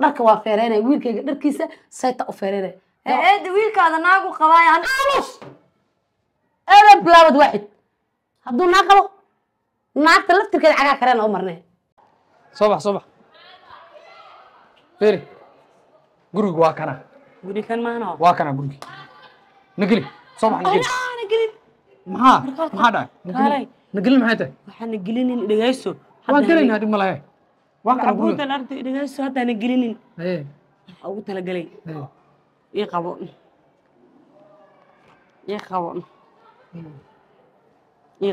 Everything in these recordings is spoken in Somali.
dharka waa feereynaya wiilkayga dharkiisa sayta u feereynaya eeda wiilkaada naagu qabaay an eedan bilaabad waaxid. Hadduu naa qabo naagta laftirkeeda cagaa kareena u marnay. Soo bax soo bax firi guriga waa kana. Guri kan maahno waa kana gurigi nageli soo bax nageli ana gelin. Maxaa? Maxaa dhacay Kaalay. nageli maxay tahay? Waxaana gelinin dhegayso waa gelayna dhib ma lahe abuudan arday dhegayso haddaana gelinin. Waxaa ugu talagalay. Haye ii qabo. Ii qabo. Ii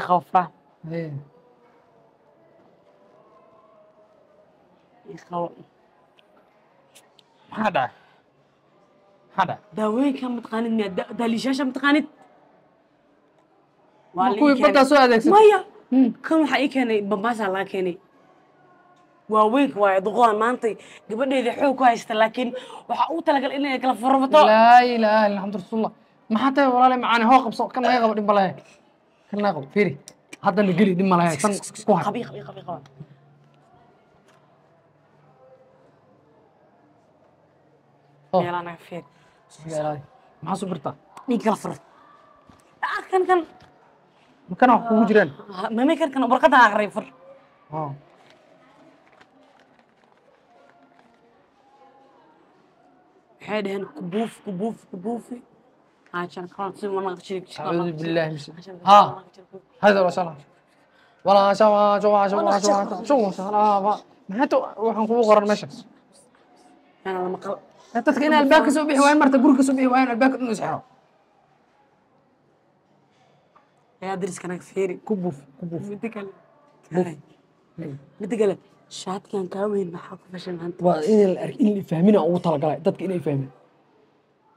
haye ii qabo. Maxaa dhacay maxaa dhacay daawooyinka mataqaanid miya? Da- daaliishaasha mataqaanid kuwii keenay. baddaa soo adeegsatay? maya! Kan waxaa ii keenay? Bambaasaa laga keenay waaweynka waaye duqoon maantay. Gabadheeda xoog ku haysta laakiin waxaa ugu talagal inay kala furmato laa ilaaha illa alxamdu rasuulullah maxaa tahay walaale macaane hoo qabso kan naga qabo dhib ma lahe kan naga qabo firi hadda nageli dhib ma lahe tan ku har qabi qabi qabi qabi. Oh. meelaa naga fiir Iska ilaali. maxaa soo birtaa dhiig kala furat ah kan kan. Makana wax kugu jiraan? Mame kan kan warqadan aqray fur Oh. waxay dhaheen kubuuf kubuuf kubuufi عشان خلاص تصير وانا اغشيك أعوذ بالله من الشيطان ها هذا ولا شاء ولا شوا شوا شوا شوا شوا شوا maxay to waxaan kugu qoran meesha انا لما قل dadka in albaabka soo bixi waayaan marta guriga soo bixi waayaan albaabka inuu isxiro يا درس كان فيري ku buuf ku buuf متقل متقل شات shaadkan kaaweyn maxaa ku fashay maanta? Waa in la in la fahmina ugu talagalay dadka inay fahmin.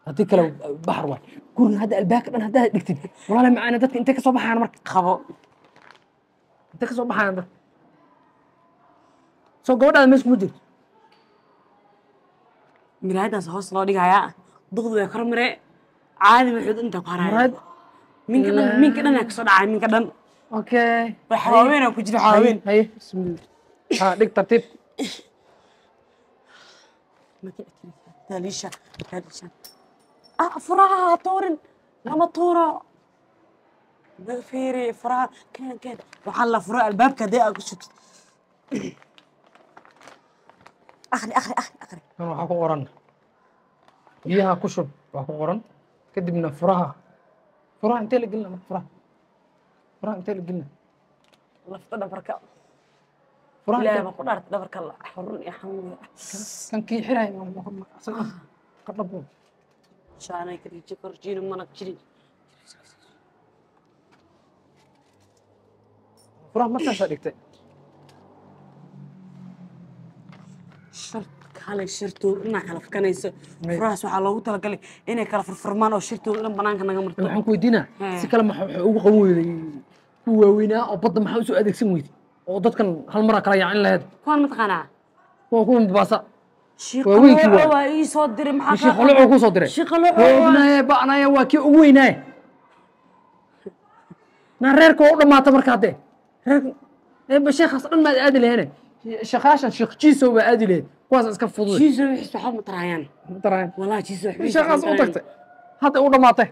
Haddii kale baxar waay. Gurigan hadda albaabka dhan haddaad dhigtid walaala macaana dadka intay ka soo baxayaan marka? Qabo. Intay ka soo baxayaan dadka? Soo gabadhaada meesha kuma jirto? Miraadaas hoos loo dhigayaa. Duqdu way kor maree caadi maxuud intaa ku haraya minka dhan minka dhan aa ka soo dhacaya minka dhan. Okay. Waa aa ku jira xawaaween bismillah. Ah, ha dhig tartiib ah, furaha toorin lama tuuro naga fiiri furaha keen keen waxaa la fura albaabka hadee aad ku sugtid akhri akhri akhri akhri. Kan waxaa ku qoran biyaha ku shub waa ku qoran kadibna furaha furaha intee la gelina furaha furaha intee la gelina lafta dhabarka ila ma ku dhaartay dhabarka ah? ah. kala fakanayso. Furahaas waxaa loogu talagalay inay kala furfurmaan oo shirtooda banaanka naga marto. Waxaan ku si kale ugu qaban weyday kuwa waaweynaa oo badda maxaa u soo adeegsan weyday? Oo dadkan hal maraa kala yaacin lahayd kuwaan mataqaanaa Waa weynki waa. waa ii soo diray maxaa sheekh qoloco kuu soo diray. Shiiq qoloco hoobnaaye ba'naaye waa kii ugu weynaaye. Naa reerka waa u dhamaata marka haddee. Reerka eeba sheekhaas dhan maad aadi laheene. Sheekhaashan sheekh jiisow baa aadi laheed. Kuwaas iska fudud jiiso wixis waxba ma taraayaan daraan walaa jiiso waxba sheekhaas u tagtay. Hadda u dhamaatay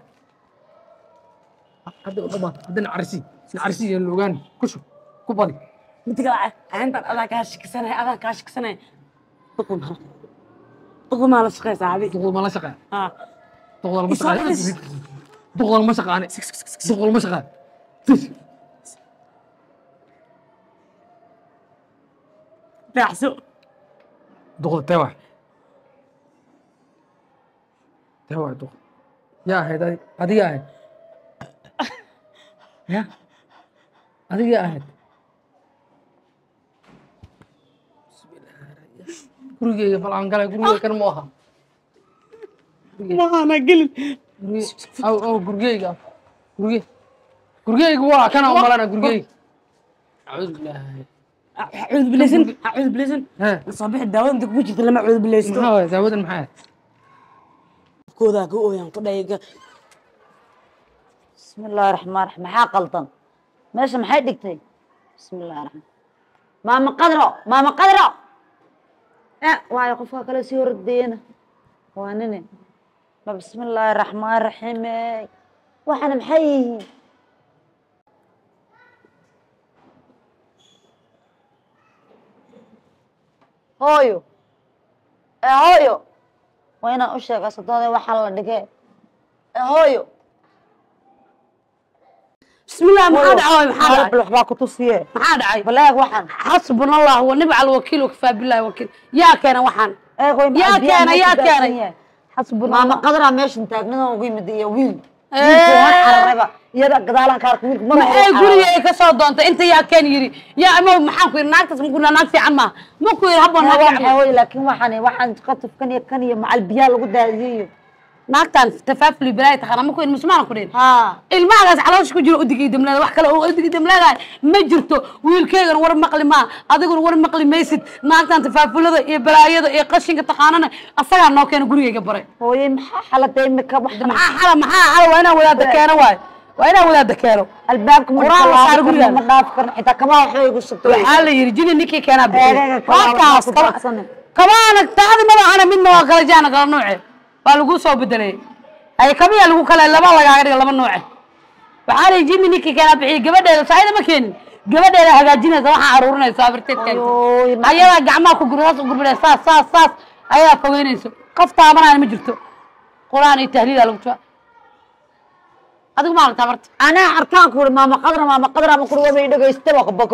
hadda u dhamaatay hadda nacarisi nacarisi iyo loogaan. Ku shub ku badi mid kale aantan adaa kaa shikisanay adaa kaa shikisanay duqun hal duqun maa la shaqeysaa abi duqdal ma la shaqeeya haa duqdal ma Isoo shaqeeya celis. duqdal ma shaqaane duqdal ma shaqeeya raacso duqda tee waay tee waay duqda yaa ahayd adi adiga ahayd ya adiga ahayd gurigeyga balaan galay gurigeyga kan mu aha maana gelin gurige aw aw gurigeyga gurige gurigeyga waa kana u malana gurigeyga acuudu bilaahi acuud bileysan acuud bileysan hee soo bixi daawada inta kugu jirta lama acuud bileysto maxaa waay daawadan maxaa ahayd koodaa ka ooyaan ku dhayaga بسم الله الرحمن الرحيم maxaa qaldan meesha maxay dhigtay بسم الله الرحمن maama qadro maama qadro Eh, Waayo qofka kale sii hordeena waa nini? Ma bismillaahi raxmaan raxiim eh. waxana maxay yihiin? Hooyo. Ee hooyo. Waa inaan u sheega sadooda waxaa la dhigee ee hooyo waxbaa ku tusiye. Maxaa dhacay balaag waxaan. Xasbuna allah wa nibca alwakiil wakafaa billahi wakiil. Yaa keena waxaan. Ee hooyo Yaa keenay, yaa keenay. xasbuna maama qadraa meeshan taagnada ugu yimid iyo wiil. Eh. wiilkii waan cararayba iyada gadaalan ka arka wiilka magaca maxay uu guriga ay ka soo doontay inta yaa keen yidhi yaa ama maxaan ku yidhi naagtaas maku naag fiican maaha maku yidhi habboon naag waa fiican laakiin waxaan waxaan qatuf kan iyo kan iyo macal biyaa lagu daadiyo naagtan tafaafuli bilaay taqaana maku yidhi musmaana ku haa ilmahagaas caloosha ku jiro udigay damlaada wax kale oo udigay damlaada ma jirto wiilkeygana war maqli maa adiguna war maqli maysid naagtan tafaafulada iyo balaayada iyo qashinka taqaanana asagaa noo keena gurigayga baray hooyo maxaa xalada imika maxaa xala maxaa xala waa inaan wadaada keeno waayo waa inaan wadaada keeno albaabka ma Quraan la saaro guriga. ma dhaaf karno xitaa kamaa waxba igu sugtay waxaa la yidhi jini ninkii keenaa ku daadsane. kamaana taadi maba ana midna waa kala jaana kala nooce waa lagu soo bedelay ay kamiya lagu kala laba lagaaga dhiga laba nooce waxaa la jini ninkii keenaa bixiyo gabadheeda saayida ma keenin gabadheeda hagaajinaysa waxaa aruurinaysa ma- ayadaa gacmaha ku gursaas u gurbinaysa saas saas saas. Ayadaa fogeynayso. Qof taabanayna ma jirto. Quraan iyo tahliila lagu tuba adigu ma aragtaa marta anaa arkaan ku uri maama qadra maama qadra ma kuri wabay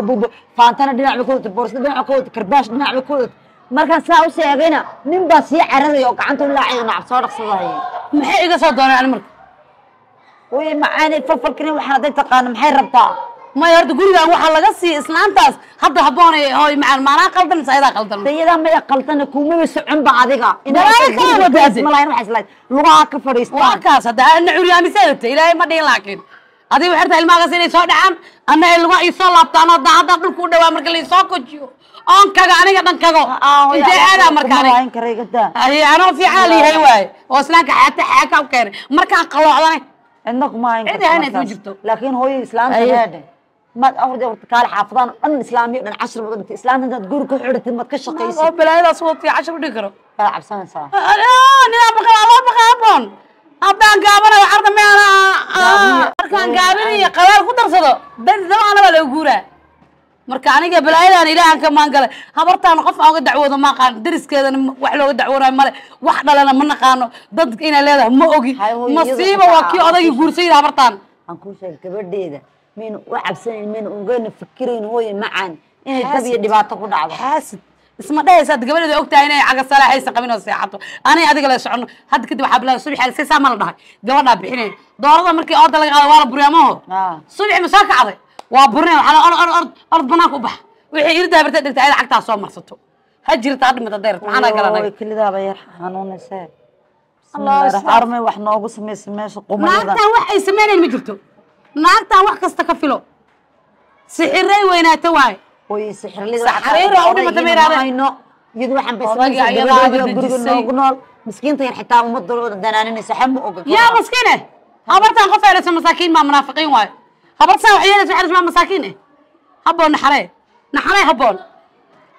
buuba faantana dhinac bay ku wadata boorsada dhinac ku wadata karbaash dhinac bay ku wadata markaan saa u sheegayna nin baa sii cararaya oo gacanta u laacay nacab soo dhaqsadaya maxay iga soo dooneen ani marka way macaanay falfalkani waxaan hadday taqaano maxay rabtaa? Maya horta gurigaan waxaa laga siiya islaantaas. Hadda habboonay hooy macaan maanaa qaldan mise ayadaa qaldan? Dayadaa maya qaltana kuumaba socon ba adiga. Dalaalo kala wada hadde. malayn waxay islayd. Lugaha ka waa fadhiistaan kaas hadda ana curyaamiseedata ilaahay ma dhihin laakiin. Adiga waxay tahay ilmahaas inay soo dhacaan anna ay lugaa ii soo laabtaan oo haddaan dhulka u dhawaa marka laisoo kojiyo oon kaga aniga dhan kago intee aadaa marka aniga markaan anoo fiican liyahay waaye. Oo islaanka xaata xaaka u keenay. Markaan qaloocdanay cidna kuma hayn ma jirto. laakiin hooyo islaanta Aye. reedhe maad awrde horta kaale xaafadaan oo dhan islaamiyo dhan cashir baad dhigtay. Islaanta intaad guri ku xidhatid maad ka oo shaqaysid balaayadaas wati cashar u dhigi karo. Baad cabsanaysaa ninaa baqay waa loo baqay. Habboon haddaan gaabanayo carda meana markaan gaabinayo qabaal ku darsado. Dan dabaana baa laga guuraa marka aniga balaayadan ilaahan ka maangalay habartaan qof aan uga dacwoodo ma aqaan. Dariskeedana wax looga dacwoonayo male wax dhalana ma naqaano. Dadka inay leedahay ma ogi. Masiiba waa kii ku- guursayda habartaan. Aan kuu sheegay gabadheeda. Mayna u cabsanayn mayna ugana fikirayn hooyo macaan inay dab iyo dhibaato ku dhacdo. Xaasid isma dhehaysaad gabadheeda ogtahay inay caga salaaxaysa qabin oo seexato. Anay adiga la socono. Hadda kadib waxaa bilaabay subax alsay saa ma la dhahay. Gabadhaa bixinay doorada markii ooda laga qaaday waa la buryaamaho Ah. subaxi ma soo kacday waa la ord ord banaanka u bax. Wixii irdaa barta dhigtay ayada cagtaa soo marsato. Ha jirta ha dhimata dayrat maxaa gala Ooy, anaga kelidaaba yar bismillaahi armay wax noogu samaysa meesha qumayada naagtaan wax ay samaynayn ma jirto. Naagtaan wax kasta ka filo. Sixiray weynaata waaye. Hooyo sixirlida Saxariir oo u dhimata ma yidhahdeen. hayno iyadu waxaan bay Odayga samaysaa ayadaa gabadheeda guriga noogu nool. Miskiinta yar xitaa ummadooda danaaninaysa waxba ma oga yaa maskiine habartaan qof eeraysa masaakiin maa munaafiqiin waayo habartaan wax yeelaysa waxay maa masaakiin eh? Habboon naxaree. Naxaree habboon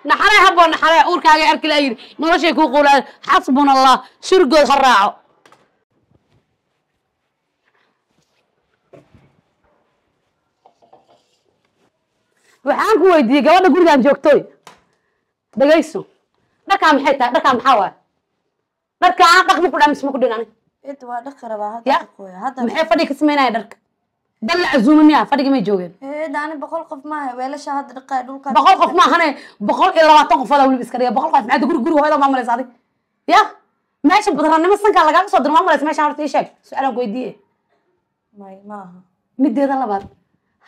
naxaree habboon naxaree. Uurkaaga arki laa yidhi noloshay kuu quulaa xasbuna allah shirgood ha raaco. Waxaan ku weydiiyey gabadha gurigaan joogtoy dhagayso. Dharkaa maxay tahay? Dharkaa maxaa waay? Dharkaa dhaq ma ku dhamis ma ku dhin ani? Maxay fadhiga ka samaynaya dharka dal la casuuma miya fadhiga may joogeen. Ani boqol qof maaha weelasha hadda dhaqaay dhulka. boqol qof iyo labaatan qofooda weliba iska dhiga. Boqol qof maxaad guri guri hooyada maamulaysa adig? Ya meesha badranimo sankaa lagaaga soo diro maamulaysa meesha horta ii sheeg. Su'aalaan ku weydiiye mideeda labaad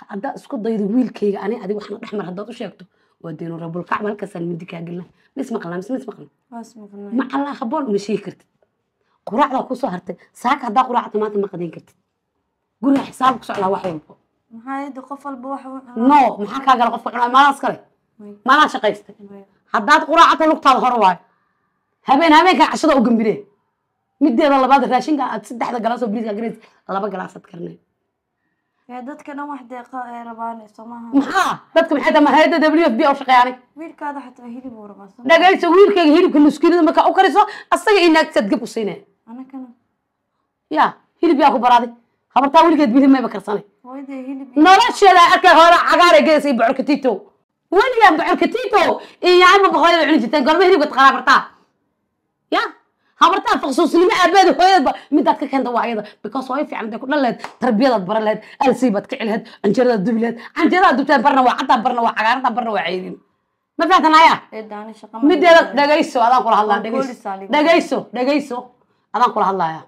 haddaad isku daydo wiilkayga ani adig waxna dhex mar haddaad u sheegto waa deenu rabul kacba halkaasaan midi kaa gelina mis maqlaa mis mis maqla Waas maqnaa. ma allaa haboon uma sheegi kartid. Quraacdaa ku soo hartay saaka haddaa quraacda maanta ma qadayn kartid guriga xisaab ku socdaa wax walbo. Maxaa yidhi qof walba wax uu cunaa. no maxaa kaa gala qofka cunaa maalaas kale May. maalaa shaqaystay. Haddaad quraacata lugtaada hore waayo. Habeen habeenkaa cashada u gambiree mideeda labaad raashinka aad saddexda galaasoo bariiska gareys laba galaasaad karnay ee dadka dhan wax deeqa ee rabaan soo maaha maxaa? Dadka maxay tahay mahayada w f b u shaqeeyaanay wiilkaada xataa hilib uu rabaa soo dhagayso wiilkayga hilibka nuskiinada markaa u kariso asaga iyo naagtaad gab u siinaya anakana. Ya hilib yaa ku baraaday habartaa weligeed hilib mayba hilib nolosheeda arkay hore cagaar ee geesay bocorka tito. Weligaa bocorka tito iyo yaama boqoyada cuni jirteen gorma hilibka taqanaa bartaa ya habartaa faqsuusnimo aabeeda hooyadba midaad ka keenta waa ayada because fiican day ku dhan lehed tarbiyadaad baran lehed alsii baad kici lehed canjeeradaad dubi lehed canjeeradaad dubtaan barna waa cadaan barna waa cagaaradan barna waa ceyrin ma shaqa mideeda dhagayso adaan kula hadlaya Waa dhagayso. Dhagayso dhagayso adaan kula hadlaya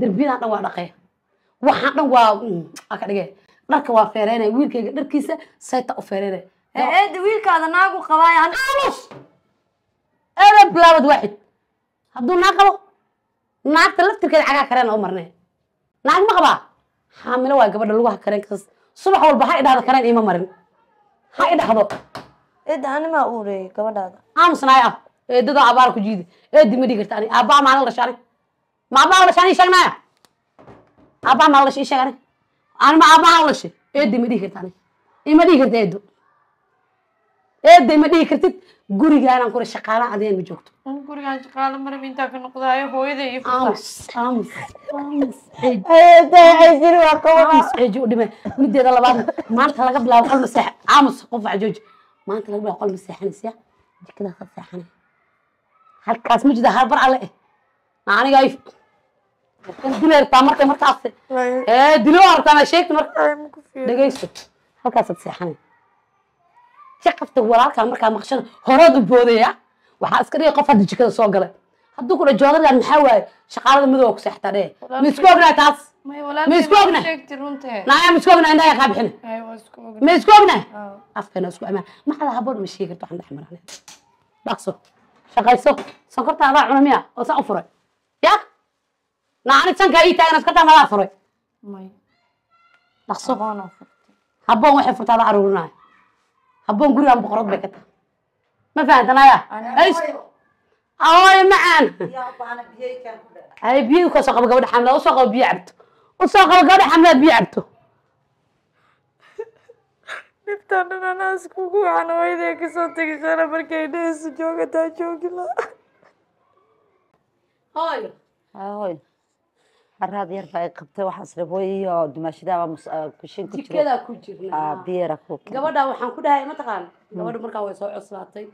derbiyadan dhan waa dhaqee waxaan dhan waa mm, aa ka dhige dharka waa feereynaya wiilkayga dharkiisa sayta u feereynaya ee eeda wiilkaada naagu qabaay ani aamus! Eeda bilaabad waaxid. Hadduu naag qabo naagta laftirkeeda cagaa kareen oo marnay. Naag ma qabaa? Xaamilo waa gabadha lagu kareen kas subax walba ha idhahdo kareen ima marin. Ha idhahdo. Eeda animaa uureeyay gabadhaada. Aamusnaay ah. Eedada abaar ku jiidi. Eedi ma dhigi karta ani. Aabbaa maalin dhashay ani ma abbaa la dhashay ani sheegnaya aabbaa maalin dhashay ii sheeg ani ani ma aabbaha la dhashay eedi ma dhigi karta ani ima dhigi karta eedo eeda ma dhigi kartid. Gurigaanan kura shaqaalaan adeen ma joogto. An gurigaan shaqaale marab intaa ka noqdaayo hooyaday iyo aamus aamus aamus. Ceeji ayjiri waa qaban aamus ceeji u dhimay. Mideeda labaad maanta laga bilaabo qol maseex aamus qof wax jooji. Maanta laga bilaabo qol maseexanaysa jikadaas ka seexanay halkaas ma jida harbar alle. Eh aniga ay dileertaa markay markaas dilo artaa sheegta marka? Dhagayso halkaasaad seexanay jaqafta walaalkaa markaa maqshada horaad u boodaya waxaa iska dhigay qof hadda jikada soo galay. Hadduu ku dha joodardan maxaa waaye? Shaqaalada madow ku seextaa dhee ma isku ognahay taas. Ma isku ognahay? naaya ma isku ognahay indhaha kaa bixina ma isku ognahay. Afkeena isku amaan maxada haboon ma sheegi karto waxaan dhex marane dhaqso. Shaqayso. Sonkorta adaa cuna miya oo saa u furay. Ya naani sankaa ii taagan askartaa madaa furay may. Dhaqso. Haboon waxay furtaa adaa aruurinaya haboon gurigaan boqorad bay ka tahay. Ma fahantanaya awooy macaan ay biyo ka soo qabo gabadha xamlaad u soo qabo biyo cabto. Usoo qabo gabadha xamlaad biyo cabto. Dhibtaan dhan anaa iskugu waxaan hooyaday ka soo tegi sana markay dhehayso joogataa joogi la hooyo. Hooy haraad yar baa qabtay waxaas rabooyiyo dumaashadaaba kushin ku jiro. Jikadaa ku jirna biyara ku gabadha waxaan ku dhahay mataqaan gabadha markaa way soo coslaatay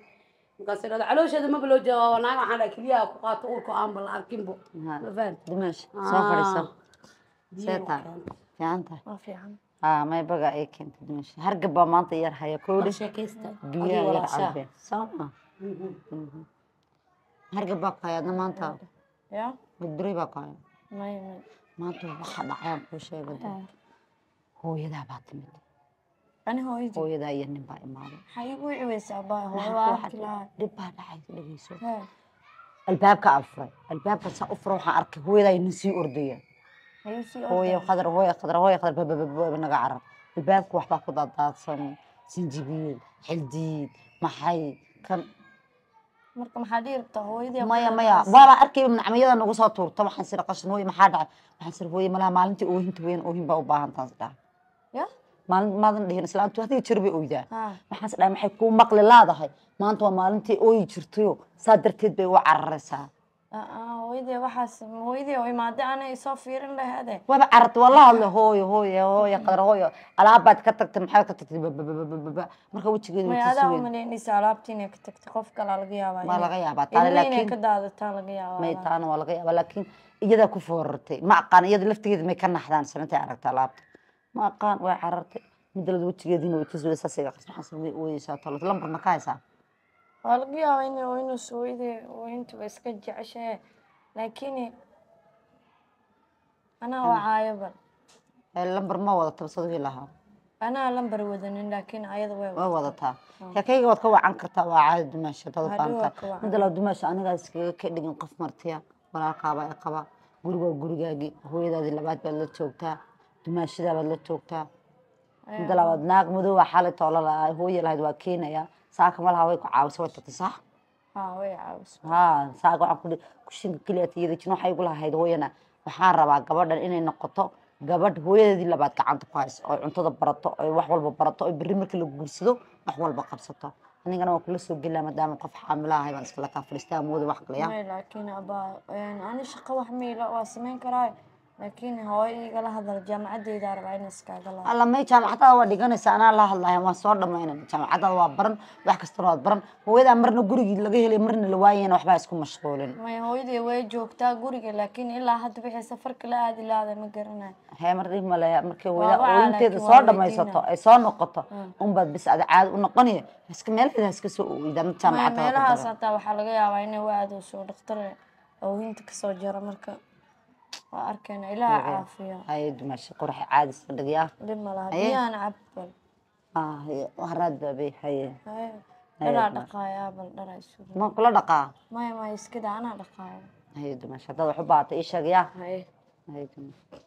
markaas dhada caloosheeda maba loo jawaabo naaga waxaan dhahay keliyaha ku qaato uurka aanba la arkinbo ma fahan? Dumaash soo fadhiiso. Seeta fiican tahay. Waa fiican. May baga ay keentay dumaash hargab baa maanta yar haya koodhi biyaha yar cabe sooma hargab baa ku haya adna maanta. Ya. Gudburi baa ku haya may may maanta waxa dhacayaan kuu sheegay hooyadaa baa timid ani hooyadii hooyadaa iyo nin baa imaaday maxay igu ciweysaa baa hooyo Waxa- waa waxa arki lahaa dhib baa dhacay dhegeyso Hee, albaabka aan furay albaabka saa u fura waxaan arkay hooyadaa nin sii ordaya ayuu sii hooyo orday. qadar hooyo qadar hooyo qadar babababa naga carar albaabka waxbaa ku daadaadsan sinjibiil xildiid maxay kan marka maxaa dhihi rabtaa hooyadii maya maya. waaba arkay nacmiyada nagu soo tuurta waxaan sira qashin hooyo maxaa dhacay? Waxaan sira hooyo malaha maalintii oohinta weyn oohin baa u baahan taas dhaha ya? Maalin maadan dhihin islaantu haddii jir bay oydaa maxaas dhahay maxay kuu maqli laadahay? Maanta waa maalintii ooyi jirtayo saa darteed bay u cararaysaa aa hooyadii waxaas hooyadii oo imaaday anay soo fiirin lahaade waaba cararta waa la hadlay hooyo hooyo hooyo qadar hooyo alaabaad ka tagtay maxaad ka tagtay bababababa marka wejigeedu way adaa umalaynaysa alaabtii inay ka tagtay qof kalaa laga yaabaa waa laga yaabaa taale laakiin ka daadataa laga yaabaa may taana waa laga yaabaa laakiin iyadaa ku foorartay ma aqaan iyada laftigeeda may ka naxdaan sanantay aragta alaabta ma aqaan way carartay midalada wejigeediina way tusweyn saasiga qas maxaas way ooyeysaa tolo lambarna ka haysaa waa laga yaabaa inay ooyinus hooyadii ooyintuba iska jeceshahe laakiin anaa waa caayoba Ee, lambar ma wadata basadwii lahaa. Anaa lambar wadanin laakiin ayada way way wadataa. sheekayga waad ka wacan kartaa waa caadi dumaasha dad faanta waa midda laa dumaasha anigaa iskaga ka dhigin qof martiya. Walaalkaabaa i qaba. Guriga waa gurigaagii hooyadaadii labaad baad la joogtaa dumaashadaa baad la joogtaa. Midda labaad naag madooba xalay toola la hooye lahayd waa keenaya saaka malaha way ku caawisa way tagtay sax haa saaka waxaan kudhi kushinka keliya tiyada jin waxay igu lahayd hooyana waxaan rabaa gabadhan inay noqoto gabadh hooyadeedii labaad gacanta ku hayso oo cuntada barato oo wax walba barato oo berri markii la guursado wax walba qabsato anigana waa kula soo gelaa maadaama qof xaamila ahay baan iskala kaa fadhiistaa amooda wax galaya laakiin abaa ani shaqo wax miila waa samayn karaa laakiin hooyo igala hadal jaamacadeyda rabaa in iskaaga laa alla may jaamacadaada waa dhiganaysa anaa la hadlaya waan soo dhamaynana jaamacadaada waa baran wax kastana waad baran. Hooyadaa marna gurigii laga helay marna la waayana waxbaa isku mashquulin. May hooyadii way joogtaa guriga laakiin ilaa hadda wixii safarka la aadi laada ma garanayo hee mar dhib maleya markay wacaa, ooyinteeda soo dhamaysato weydiina. ay soo noqoto unbaad bis ada caadi u noqonaya iska meelaheeda iska soo ooyda jaamacadaada meelahaas hataa waxaa laga yaabaa inay u aadayso dhaktar oohinta ka soo jara marka waa arkayna ilaaha caafiya haye dumaasha quraxa caadi iska dhigyaa dhib malaha biyaan cabbal haraad baabay haye ma- dhaqaayaa bal dharaa isugu ma kula dhaqaa maya maya iskada anaa dhaqaaya haye dumaasha haddaad wax u baahata ii sheegaya haye haye dumaasha